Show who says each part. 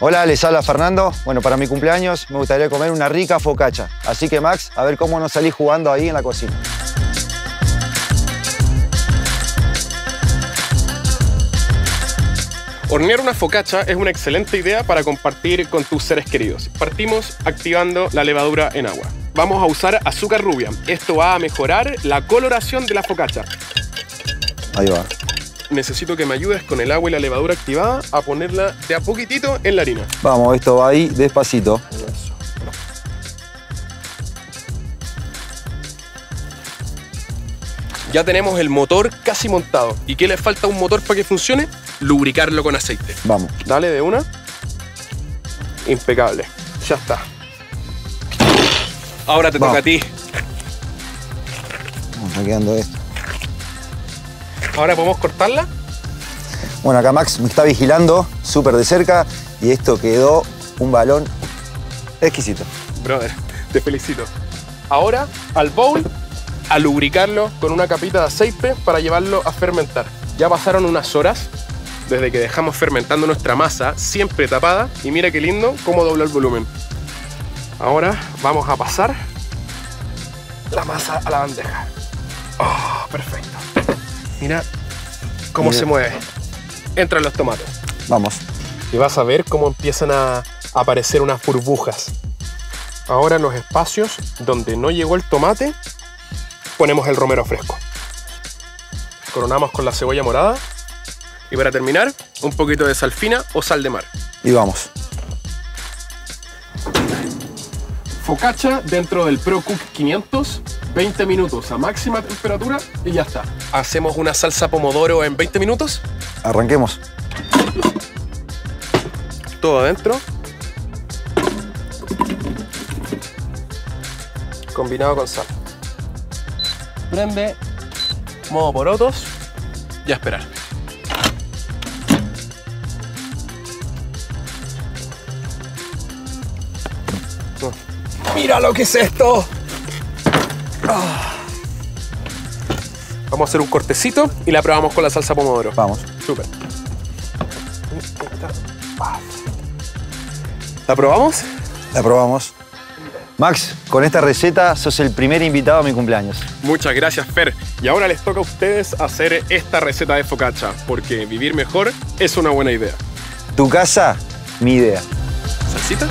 Speaker 1: Hola, les habla Fernando. Bueno, para mi cumpleaños me gustaría comer una rica focacha. Así que Max, a ver cómo nos salís jugando ahí en la cocina.
Speaker 2: Hornear una focacha es una excelente idea para compartir con tus seres queridos. Partimos activando la levadura en agua. Vamos a usar azúcar rubia. Esto va a mejorar la coloración de la focacha.
Speaker 1: Ahí va.
Speaker 2: Necesito que me ayudes con el agua y la levadura activada a ponerla de a poquitito en la harina.
Speaker 1: Vamos, esto va ahí despacito.
Speaker 2: Ya tenemos el motor casi montado. ¿Y qué le falta a un motor para que funcione? Lubricarlo con aceite.
Speaker 1: Vamos.
Speaker 2: Dale de una. Impecable. Ya está. Ahora te
Speaker 1: Vamos.
Speaker 2: toca a ti.
Speaker 1: Vamos, está quedando esto.
Speaker 2: Ahora podemos cortarla.
Speaker 1: Bueno, acá Max me está vigilando súper de cerca y esto quedó un balón exquisito.
Speaker 2: Brother, te felicito. Ahora al bowl a lubricarlo con una capita de aceite para llevarlo a fermentar. Ya pasaron unas horas desde que dejamos fermentando nuestra masa, siempre tapada, y mira qué lindo cómo dobla el volumen. Ahora vamos a pasar la masa a la bandeja. Oh, perfecto. Mira cómo
Speaker 1: Mira.
Speaker 2: se mueve. Entran los tomates
Speaker 1: Vamos.
Speaker 2: y vas a ver cómo empiezan a aparecer unas burbujas. Ahora en los espacios donde no llegó el tomate, ponemos el romero fresco. Coronamos con la cebolla morada y para terminar, un poquito de sal fina o sal de mar.
Speaker 1: Y vamos.
Speaker 2: Focaccia dentro del ProCook 500, 20 minutos a máxima temperatura y ya está. Hacemos una salsa pomodoro en 20 minutos,
Speaker 1: Arranquemos.
Speaker 2: todo adentro. Combinado con sal. Prende, modo porotos y a esperar. ¡Mira lo que es esto! Ah. Vamos a hacer un cortecito y la probamos con la salsa pomodoro.
Speaker 1: Vamos.
Speaker 2: Súper. ¿La probamos?
Speaker 1: La probamos. Max, con esta receta sos el primer invitado a mi cumpleaños.
Speaker 2: Muchas gracias, Fer. Y ahora les toca a ustedes hacer esta receta de focaccia, porque vivir mejor es una buena idea.
Speaker 1: Tu casa, mi idea.
Speaker 2: ¿Salsita?